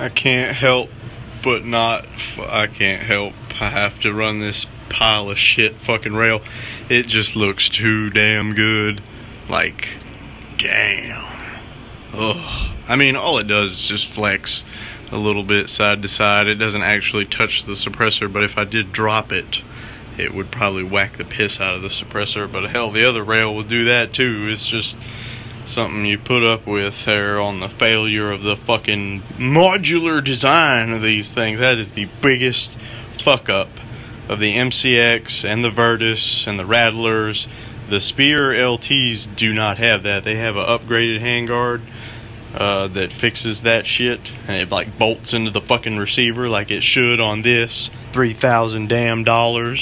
I can't help but not. I can't help. I have to run this pile of shit fucking rail. It just looks too damn good. Like, damn. Ugh. I mean, all it does is just flex a little bit side to side. It doesn't actually touch the suppressor, but if I did drop it, it would probably whack the piss out of the suppressor. But hell, the other rail will do that too. It's just something you put up with there on the failure of the fucking modular design of these things. That is the biggest fuck up of the MCX and the Virtus and the Rattlers. The Spear LTs do not have that. They have an upgraded handguard uh, that fixes that shit, and it like bolts into the fucking receiver like it should on this. Three thousand damn dollars.